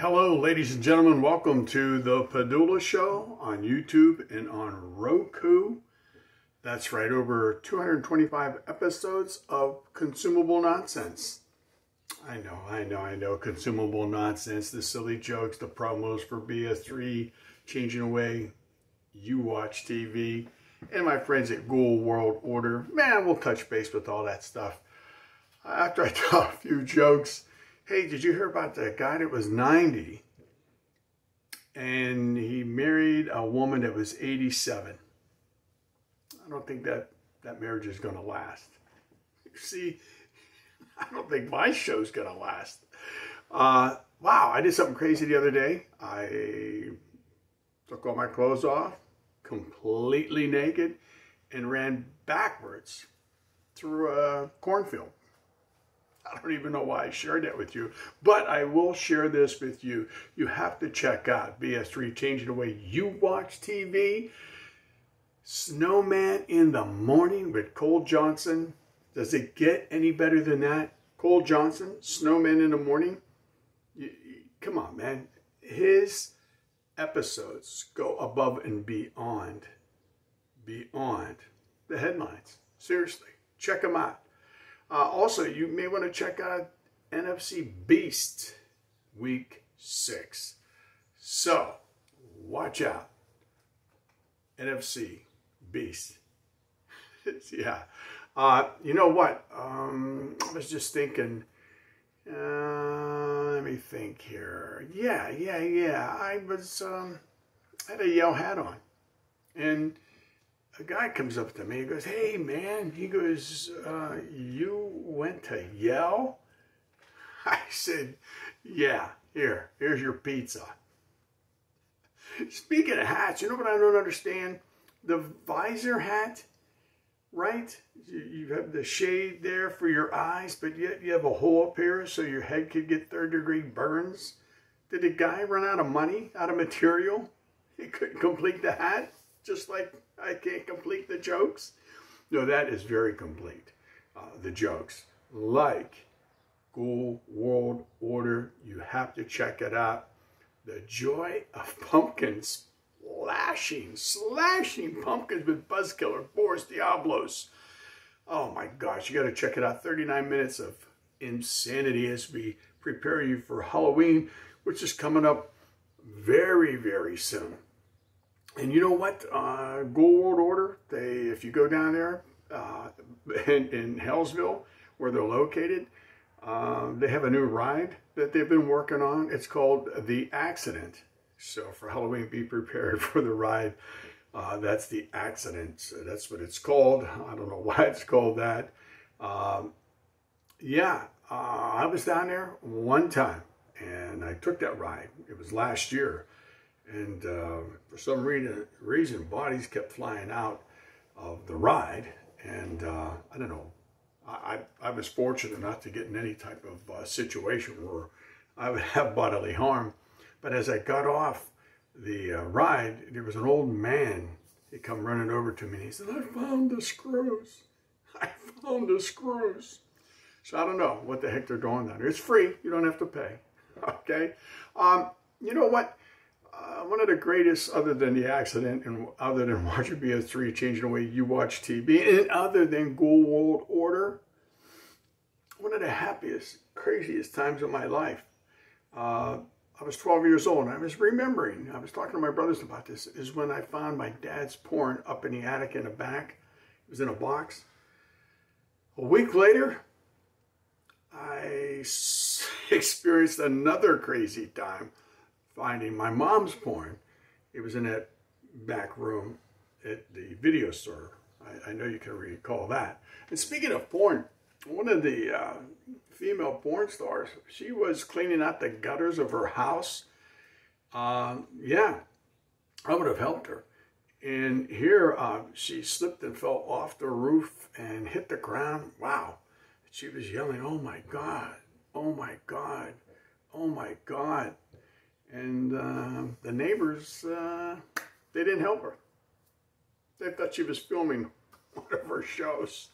Hello, ladies and gentlemen. Welcome to the Padula Show on YouTube and on Roku. That's right, over 225 episodes of consumable nonsense. I know, I know, I know. Consumable nonsense, the silly jokes, the promos for BS3, changing away you watch TV, and my friends at Ghoul World Order. Man, we'll touch base with all that stuff. After I tell a few jokes, hey, did you hear about the guy that was 90 and he married a woman that was 87? I don't think that that marriage is going to last. See, I don't think my show's going to last. Uh, wow, I did something crazy the other day. I took all my clothes off, completely naked, and ran backwards through a cornfield. I don't even know why I shared that with you, but I will share this with you. You have to check out BS3 Changing the Way You Watch TV. Snowman in the Morning with Cole Johnson. Does it get any better than that? Cole Johnson, Snowman in the Morning. come on, man. His episodes go above and beyond, beyond the headlines. Seriously, check them out. Uh, also, you may want to check out NFC Beast Week 6. So, watch out. NFC Beast. yeah. Uh, you know what? Um, I was just thinking, uh, let me think here. Yeah, yeah, yeah. I was, um, I had a Yale hat on. And a guy comes up to me. He goes, "Hey, man," he goes, uh, "You went to Yale?" I said, "Yeah. Here, here's your pizza." Speaking of hats, you know what I don't understand? The visor hat, right? You have the shade there for your eyes, but yet you have a hole up here so your head could get third degree burns. Did the guy run out of money, out of material? He couldn't complete the hat, just like I can't complete the jokes. No, that is very complete. Uh, the jokes, like Ghoul World Order, you have to check it out. The joy of pumpkins, slashing, slashing pumpkins with Buzzkiller, Boris Diablos. Oh my gosh, you got to check it out. 39 minutes of insanity as we prepare you for Halloween, which is coming up very, very soon. And you know what? Uh, Ghoul World Order, they if you go down there uh, in, in Hellsville, where they're located, uh, they have a new ride that they've been working on. It's called The Accident. So for Halloween, be prepared for the ride. Uh, that's The Accident. That's what it's called. I don't know why it's called that. Um, yeah, uh, I was down there one time and I took that ride. It was last year. And uh, for some reason, reason, bodies kept flying out of the ride. And uh, I don't know, I, I was fortunate not to get in any type of uh, situation where I would have bodily harm. But as I got off the uh, ride, there was an old man. He come running over to me and he said, I found the screws. I found the screws. So I don't know what the heck they're doing down there. It's free. You don't have to pay. Okay. Um, you know what? Uh, one of the greatest, other than the accident and other than watching BS3 changing the way you watch TV, and other than Ghoul World Order, one of the happiest, craziest times of my life. Uh, I was 12 years old and I was remembering, I was talking to my brothers about this, is when I found my dad's porn up in the attic in the back. It was in a box. A week later, I experienced another crazy time finding my mom's porn. It was in that back room at the video store. I, I know you can recall that. And speaking of porn, one of the uh, female porn stars, she was cleaning out the gutters of her house. Uh, yeah, I would have helped her. And here uh, she slipped and fell off the roof and hit the ground. Wow. She was yelling, oh my God, oh my God, oh my God. And uh, the neighbors, uh, they didn't help her. They thought she was filming one of her shows.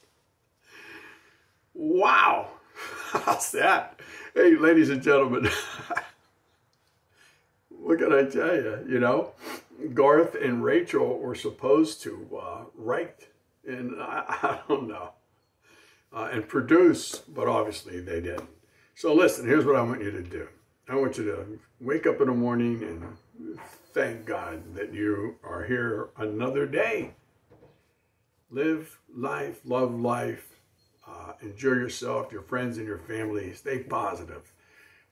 Wow. How's that? Hey, ladies and gentlemen. what can I tell you? You know, Garth and Rachel were supposed to uh, write, and I, I don't know, uh, and produce, but obviously they didn't. So listen, here's what I want you to do. I want you to wake up in the morning and thank God that you are here another day. Live life, love life, uh, enjoy yourself, your friends, and your family. Stay positive.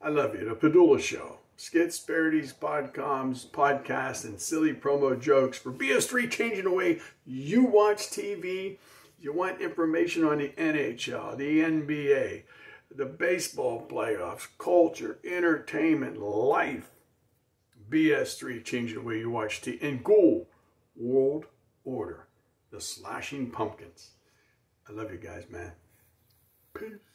I love you. The Padula Show. Skits, parodies, podcoms, podcasts, and silly promo jokes for BS3 changing the way you watch TV. You want information on the NHL, the NBA, the baseball playoffs, culture, entertainment, life. BS3 changing the way you watch TV. And Ghoul, World Order, the Slashing Pumpkins. I love you guys, man. Peace.